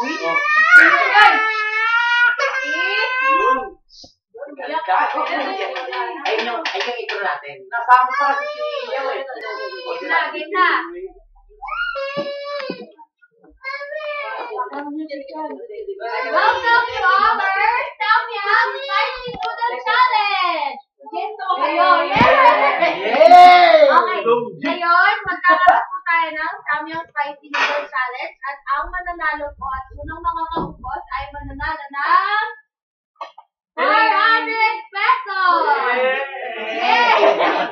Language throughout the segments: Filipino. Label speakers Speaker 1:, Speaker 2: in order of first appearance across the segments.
Speaker 1: Ayun yung, ayun yung intro natin. Nasama pa kasi si Leo eh.
Speaker 2: Gitna, gitna. Welcome to our Samyang Spicy Noodle Challenge! Ginto kayo! Yay! Okay, ngayon magkakaroon po tayo ng Samyang Spicy Noodle Challenge at ang mananalo po at unang makakaubos ay mananalo ng 400 pesos! Yay!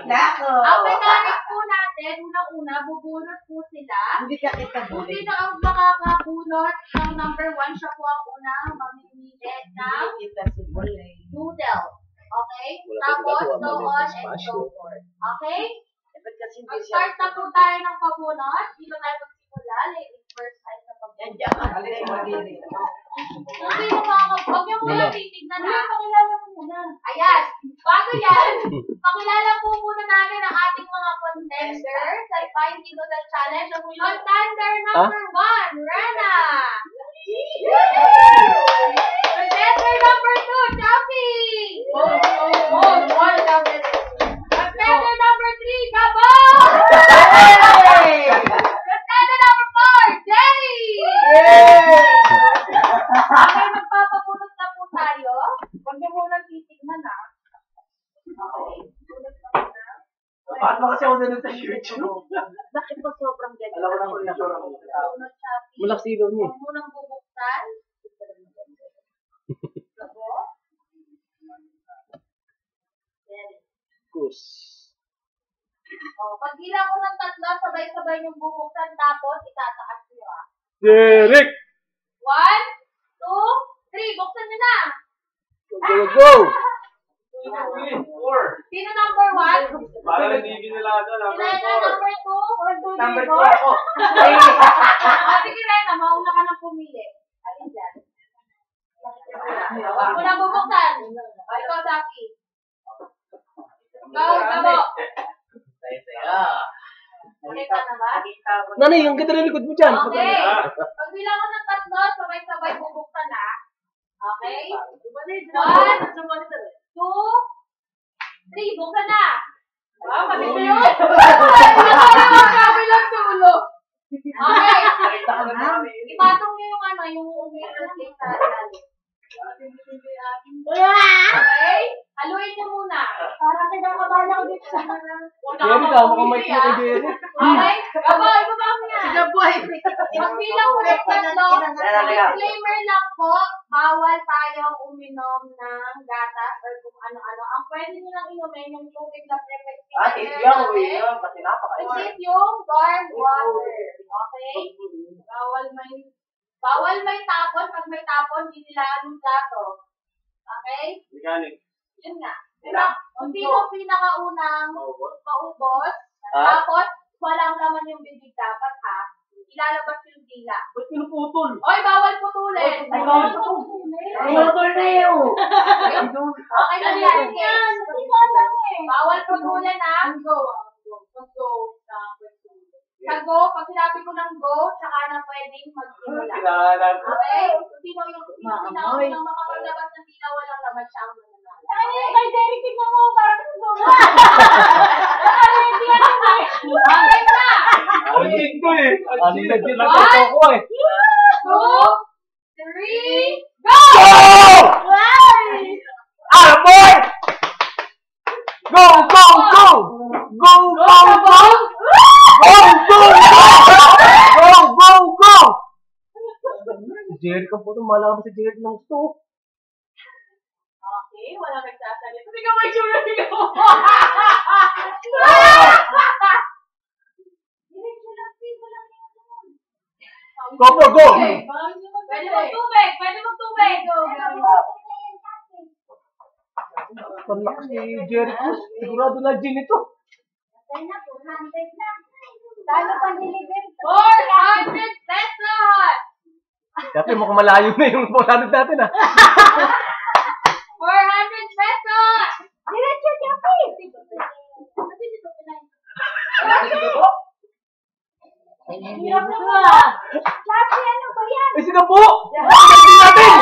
Speaker 3: Nako.
Speaker 2: Ang mechanic po natin, unang-una, bubunot po sila.
Speaker 3: Hindi ka kita
Speaker 2: Kung
Speaker 3: bulit.
Speaker 2: sino ang makakabunot ng number one, siya po ang unang mamimili ng
Speaker 3: Kita si Bulay.
Speaker 2: noodle. Okay?
Speaker 4: Wala
Speaker 2: Tapos,
Speaker 4: ginagawa,
Speaker 2: on and
Speaker 4: smash
Speaker 2: so
Speaker 4: it.
Speaker 2: forth. Okay?
Speaker 3: Kasi hindi
Speaker 2: Mag-start na po tayo ng pabunot. Dito tayo magsimula. Ladies first tayo sa
Speaker 3: Yan
Speaker 2: pabunot.
Speaker 3: dyan. Alay magili.
Speaker 2: Kung sino makakab... Huwag niyo muna titignan ha. Pakilala mo muna. Ayan. Bago yan, pakilala po muna namin ang ating mga contender sa Five Noodle Challenge. Contender number one, Rana. Contender number two, Chappy. Contender number three, Gabo. Contender number four, Jerry. Okay, magpapabunot na po tayo. Huwag niyo muna titignan ha. Okay, bunot na muna.
Speaker 1: Paano kasi ako nanonood sa YouTube?
Speaker 3: Bakit ba sobrang ganyan?
Speaker 1: Alam ko naman yung sura ko.
Speaker 4: Malak sigaw niya.
Speaker 2: Huwag munang bubuksan. Gabo. Jerry.
Speaker 4: Kus.
Speaker 2: Oh, pag bilang ko ng tatlo, sabay-sabay yung bubuksan tapos itataas niyo ah.
Speaker 4: Derek!
Speaker 2: One, two, three. Buksan niyo na.
Speaker 4: Go, go, go!
Speaker 2: Sino number one?
Speaker 1: Parang hindi.
Speaker 2: Sino na number two?
Speaker 1: Number two ako.
Speaker 2: O, sige Rena, mauna ka nang pumili. Alin dyan? Ako na bubuksan. O, ikaw, Saki. Ikaw, Gabo.
Speaker 1: Saya-saya.
Speaker 2: Nakita na ba?
Speaker 4: Nanay, yung ganda ng likod mo dyan.
Speaker 2: Okay. Pag bilang ko ng tatlo, sabay-sabay bubuksan na. Okay? One, two, three. Buksan na. Wow, mali na yun. Okay.
Speaker 1: Nakita ko na namin.
Speaker 2: Ipatong niyo yung ano, yung umiinom sa ilalim. Okay? Haluin niyo muna. Para kinakabala ko dito sa mga...
Speaker 4: Jerry, tama kang may kaya kay Jerry.
Speaker 2: Okay? Gabo, ibaba mo yan.
Speaker 3: Sige, boy.
Speaker 2: Pagbilang ko ng tatlo, disclaimer lang po, bawal tayong uminom ng gatas or kung ano-ano. Ang pwede nyo lang inumin yung tubig na perfect
Speaker 1: Ah, idiyaw, idiyaw. Kasi napaka.
Speaker 2: Receive yung warm water. Okay? Bawal may bawal may tapon. Pag may tapon, hindi nila yung plato. Okay?
Speaker 1: Mechanic.
Speaker 2: Yun nga. Diba? Kung sino pinakaunang
Speaker 1: Maubos.
Speaker 2: maubos,
Speaker 1: Ah?
Speaker 2: tapos walang laman yung bibig
Speaker 1: pinuputol?
Speaker 2: Oy, bawal putulin.
Speaker 1: Ay, bawal
Speaker 2: putulin.
Speaker 1: Pinuputol na yun.
Speaker 2: Okay na yan. Sige. Bawal putulin ha. Go. Go. Sa go, pag sinabi ko ng go, tsaka na pwedeng magsimula. Okay? Sino yung sino
Speaker 3: Maamoy.
Speaker 2: pinakaunang makapaglabas ng dila, walang laman siya ang mananalo.
Speaker 5: Ay, kay Derek, tignan mo, parang susunod.
Speaker 2: Okay na!
Speaker 1: Ang ginto eh.
Speaker 4: Ano yung legit na
Speaker 2: What?
Speaker 4: totoo ko eh.
Speaker 2: Two, three, go!
Speaker 4: Boy! Go, go, go! Go, go, go! Go, go, go! Go, go, go! Jerry ka po ito, malaman si Jerry ng gusto.
Speaker 2: Okay, wala nagsasalita. Hindi ka may sure ikaw.
Speaker 4: Go, go, go!
Speaker 2: Pwede magtubig, pwede magtubig.
Speaker 4: Ang lakas ni Jerry Cruz. Sigurado na gin ito.
Speaker 5: Talo pa deliver.
Speaker 2: 400 pesos!
Speaker 4: Dati mukhang malayo na yung 400 natin ah.
Speaker 2: 400 pesos!
Speaker 5: Diretso niya, please.
Speaker 2: Kasi dito pinay.
Speaker 1: Ano
Speaker 5: Hirap na mo. Chachi, ano ba yan?
Speaker 4: Eh, sila po! Patayin natin!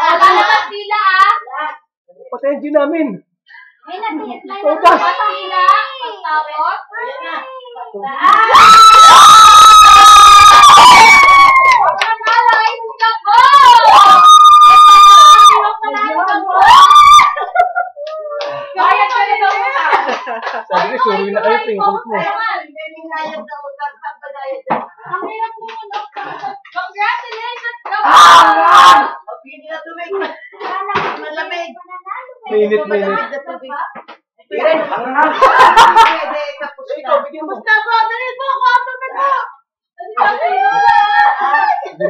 Speaker 2: Wala naman sila ah.
Speaker 4: Din namin!
Speaker 5: May natiit na
Speaker 4: gosh.
Speaker 2: Dapat sila. Pagtapos. Ang panalo ay sila po. Ang panalo po. Kaya ka rin ako.
Speaker 4: Sabi ko, suruin na kayo, pingkulit mo.
Speaker 2: Ang hirap mo nun. Congratulations,
Speaker 4: Ah!
Speaker 3: Malamig.
Speaker 4: Mainit, mainit.
Speaker 3: Ikaw, bigyan mo. Basta po, dali po ako, ako na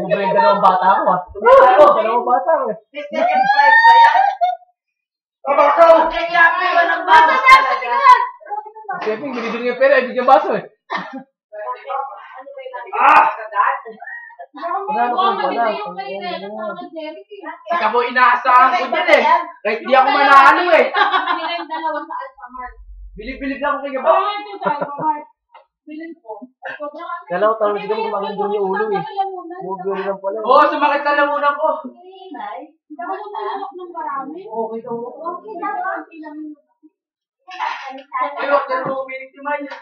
Speaker 4: mo ba yung dalawang bata ko? Ako, dalawang bata ko, eh.
Speaker 3: Second prize ba yan? Kaya pa bata talaga.
Speaker 4: Siyempre, binibili niya pera, niya baso, eh. Na kung wala.
Speaker 2: Derek. eh.
Speaker 1: Ikaw mo inaasahan ko dyan eh. Kahit di ako manalo eh.
Speaker 2: Nila yung dalawa sa Alphamart.
Speaker 1: Bilib-bilib lang ako kay
Speaker 2: Oo,
Speaker 1: Gabo.
Speaker 2: ito sa Alphamart. Bilhin ko.
Speaker 4: Kala ko tawag siguro gumaganda doon yung ulo, eh. Mugo lang pala.
Speaker 1: Oo, sumakit sa lamunan ko.
Speaker 2: Hindi ako lumulok ng marami.
Speaker 1: Okay daw.
Speaker 5: Okay lang.
Speaker 2: Konti lang yun.
Speaker 1: Ay, huwag ka naman uminig si Maya.